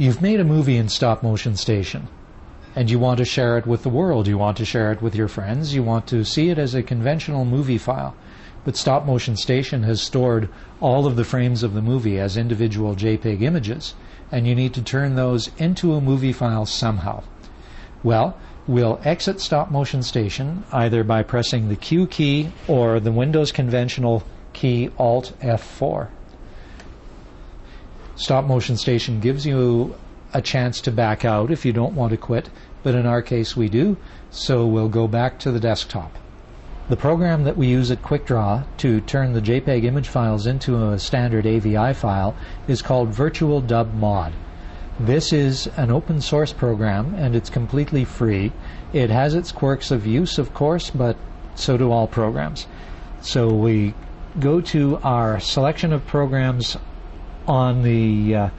You've made a movie in stop motion station and you want to share it with the world. You want to share it with your friends. You want to see it as a conventional movie file. But Stop Motion Station has stored all of the frames of the movie as individual JPEG images, and you need to turn those into a movie file somehow. Well, we'll exit Stop Motion Station either by pressing the Q key or the Windows conventional key Alt F4. Stop Motion Station gives you a chance to back out if you don't want to quit, but in our case we do, so we'll go back to the desktop. The program that we use at QuickDraw to turn the JPEG image files into a standard AVI file is called Virtual Dub Mod. This is an open source program and it's completely free. It has its quirks of use, of course, but so do all programs. So we go to our selection of programs on the uh,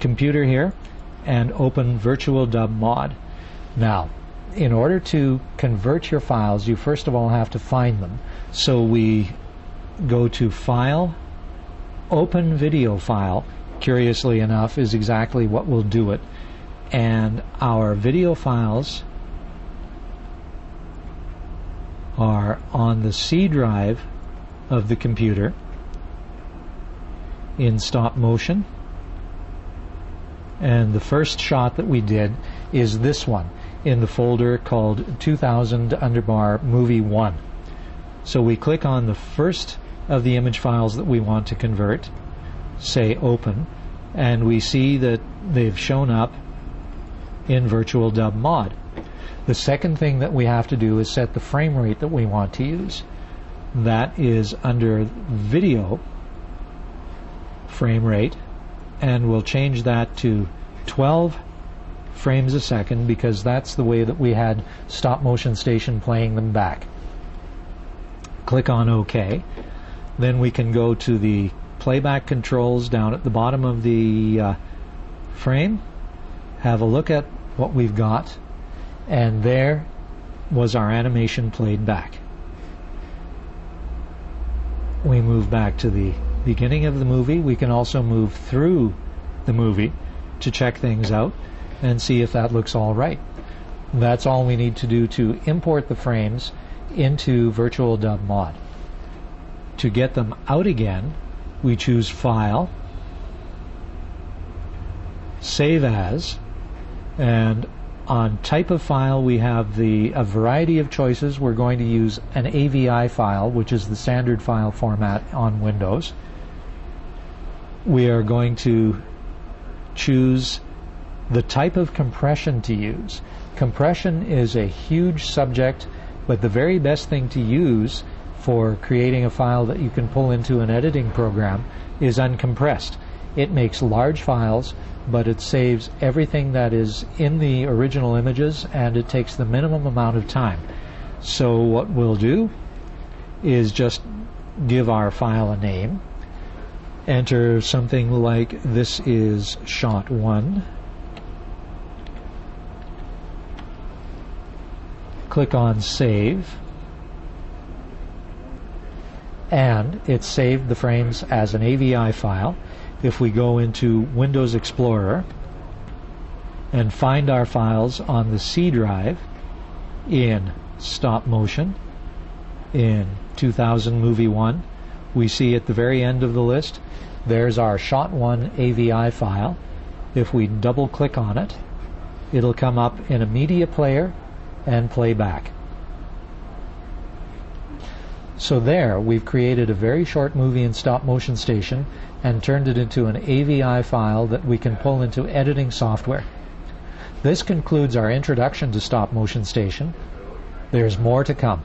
computer here and open Virtual Dub Mod. Now, in order to convert your files, you first of all have to find them. So we go to File, Open Video File, curiously enough, is exactly what will do it. And our video files are on the C drive of the computer in stop motion. And the first shot that we did is this one in the folder called 2000 underbar movie 1. So we click on the first of the image files that we want to convert, say open, and we see that they've shown up in Virtual Dub Mod. The second thing that we have to do is set the frame rate that we want to use. That is under video frame rate, and we'll change that to 12 frames a second because that's the way that we had stop motion station playing them back. Click on OK. Then we can go to the playback controls down at the bottom of the uh, frame, have a look at what we've got, and there was our animation played back. We move back to the beginning of the movie. We can also move through the movie to check things out and see if that looks all right. That's all we need to do to import the frames into Virtual Dub Mod. To get them out again, we choose File, Save As, and on type of file we have the a variety of choices. We're going to use an AVI file, which is the standard file format on Windows. We are going to choose the type of compression to use. Compression is a huge subject, but the very best thing to use for creating a file that you can pull into an editing program is uncompressed. It makes large files, but it saves everything that is in the original images and it takes the minimum amount of time. So what we'll do is just give our file a name, enter something like this is shot 1 click on Save, and it saved the frames as an AVI file. If we go into Windows Explorer and find our files on the C drive in stop motion in 2000 movie 1 we see at the very end of the list there's our shot 1 AVI file if we double click on it it'll come up in a media player and play back. So there, we've created a very short movie in stop motion station and turned it into an AVI file that we can pull into editing software. This concludes our introduction to stop motion station. There's more to come.